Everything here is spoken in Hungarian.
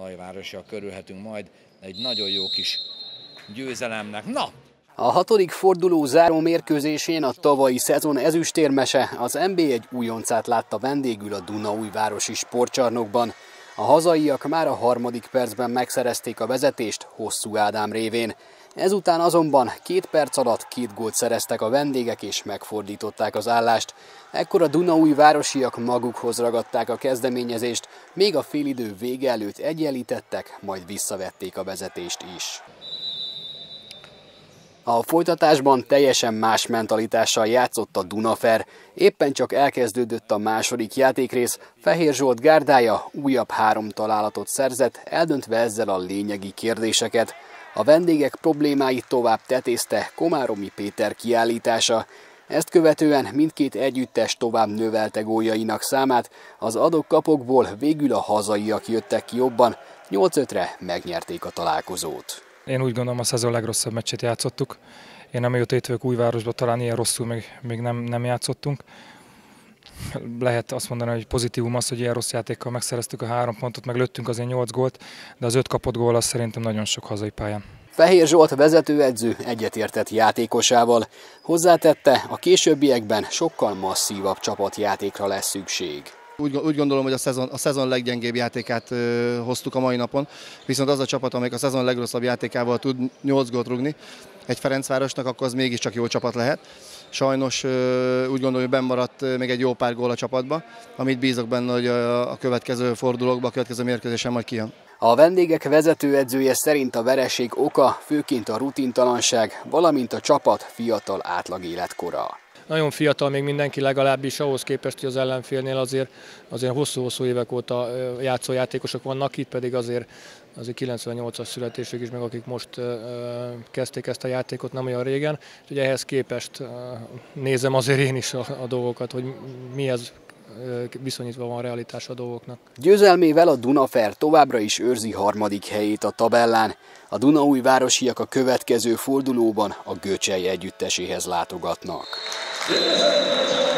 Lajvárosia körülhetünk majd egy nagyon jó kis győzelemnek. Na, a hatodik forduló záró mérkőzésén a tavalyi szezon ezüstérmese az NB egy újoncát látta vendégül a Dunaújvárosi sportcsarnokban. A hazaiak már a harmadik percben megszerezték a vezetést hosszú Ádám révén. Ezután azonban két perc alatt két gólt szereztek a vendégek és megfordították az állást. Ekkor a Dunaúj városiak magukhoz ragadták a kezdeményezést, még a félidő vége előtt egyenlítettek, majd visszavették a vezetést is. A folytatásban teljesen más mentalitással játszott a Dunafer. Éppen csak elkezdődött a második játékrész, Fehér Zsolt gárdája újabb három találatot szerzett, eldöntve ezzel a lényegi kérdéseket. A vendégek problémáit tovább tetézte Komáromi Péter kiállítása. Ezt követően mindkét együttes tovább növelte góljainak számát, az adok-kapokból végül a hazaiak jöttek ki jobban, 8-5-re megnyerték a találkozót. Én úgy gondolom a szezon legrosszabb meccsét játszottuk. Én amióta itt vagyok újvárosban, talán ilyen rosszul még, még nem, nem játszottunk. Lehet azt mondani, hogy pozitívum az, hogy ilyen rossz játékkal megszereztük a három pontot, meg lőttünk azért nyolc gólt, de az öt kapott gól az szerintem nagyon sok hazai pályán. Fehér Zsolt vezetőedző egyetértett játékosával. Hozzátette, a későbbiekben sokkal masszívabb csapatjátékra lesz szükség. Úgy, úgy gondolom, hogy a szezon, a szezon leggyengébb játékát ö, hoztuk a mai napon, viszont az a csapat, amelyik a szezon legrosszabb játékával tud 8 gólt rugni, egy Ferencvárosnak, akkor az mégiscsak jó csapat lehet. Sajnos ö, úgy gondolom, hogy bemaradt még egy jó pár gól a csapatba, amit bízok benne, hogy a, a következő fordulókban, a következő mérkőzésen majd kijön. A vendégek vezetőedzője szerint a vereség oka főként a rutintalanság, valamint a csapat fiatal átlag életkora nagyon fiatal még mindenki legalábbis ahhoz képest, hogy az ellenfélnél azért, azért hosszú-hosszú évek óta játszó játékosok vannak, itt pedig azért azért 98-as születésük is, meg akik most kezdték ezt a játékot nem olyan régen. Úgyhogy ehhez képest nézem azért én is a, a dolgokat, hogy mi ez viszonyítva van a realitás a dolgoknak. Győzelmével a Dunafer továbbra is őrzi harmadik helyét a tabellán. A Dunaúj városiak a következő fordulóban a Göcsei együtteséhez látogatnak. Beleza?